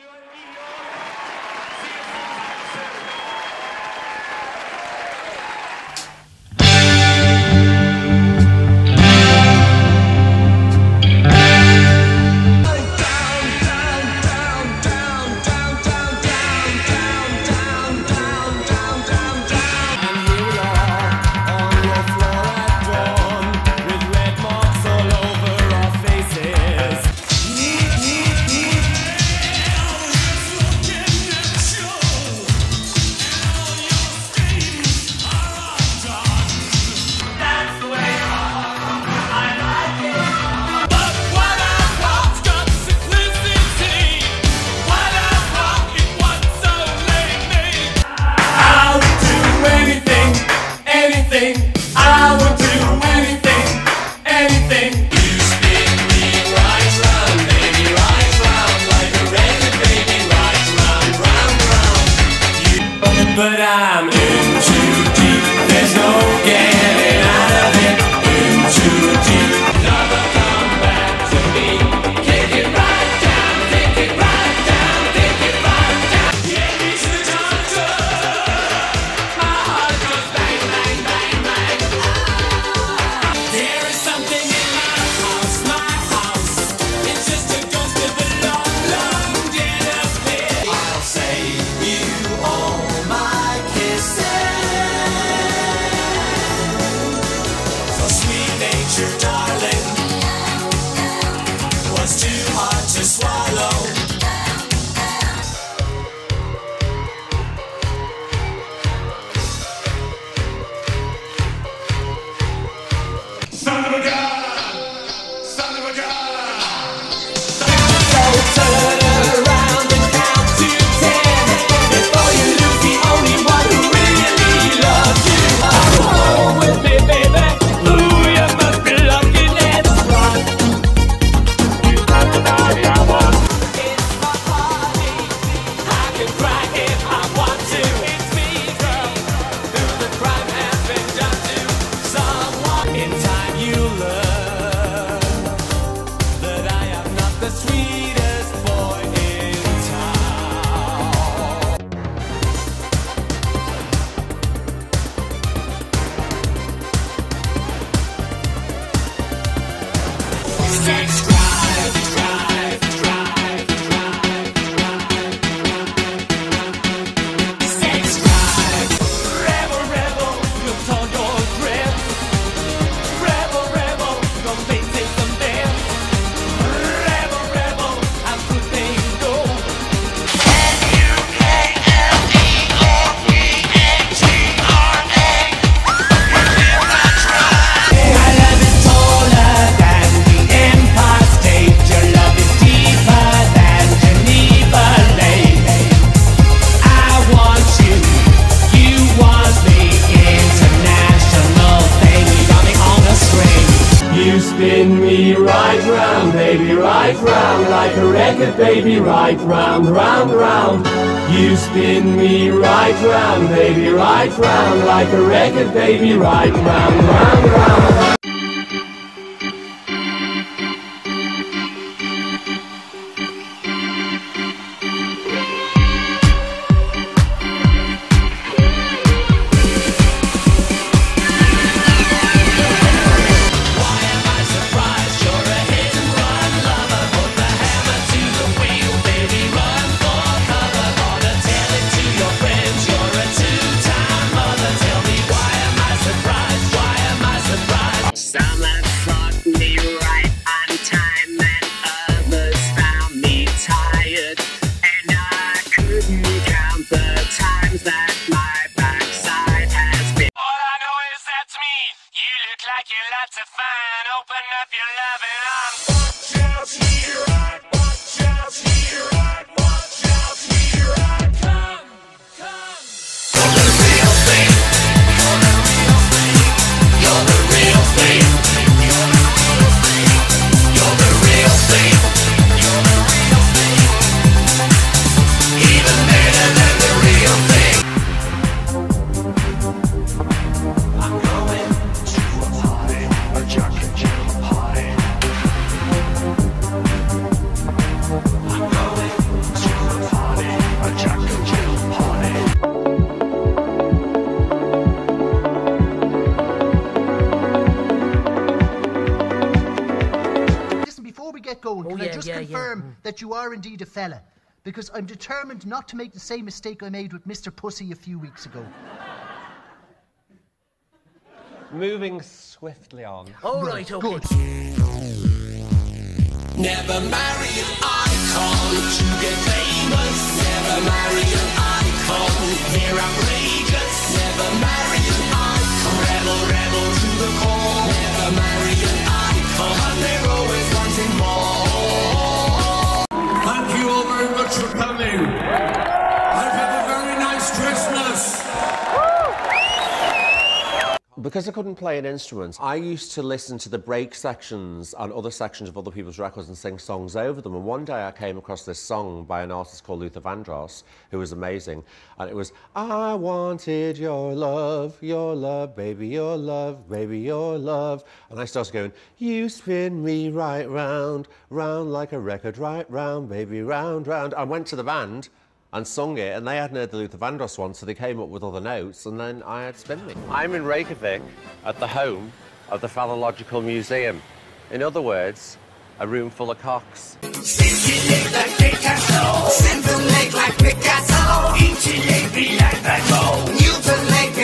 Viva el niño! I want to win. me right round, round, round. You spin me right round, baby, right round, like a record, baby, right round, round, round. piel Oh, Can I just yeah, yeah. confirm mm. that you are indeed a fella? Because I'm determined not to make the same mistake I made with Mr. Pussy a few weeks ago. Moving swiftly on. All right, okay. Good. Never marry an icon to get famous. Never marry an icon. They're outrageous. Never marry an icon. Rebel, rebel to the core. Never marry an icon. Because I couldn't play an instrument, I used to listen to the break sections and other sections of other people's records and sing songs over them. And one day I came across this song by an artist called Luther Vandross, who was amazing. And it was, I wanted your love, your love, baby, your love, baby, your love. And I started going, You spin me right round, round like a record, right round, baby, round, round. I went to the band and sung it, and they hadn't heard the Luther Vandross one, so they came up with other notes, and then I had spin me. I'm in Reykjavik at the home of the Phallological Museum. In other words, a room full of cocks. Scintillate like Picasso. Scintillate like Picasso. Scintillate like Van Gogh. Mutilate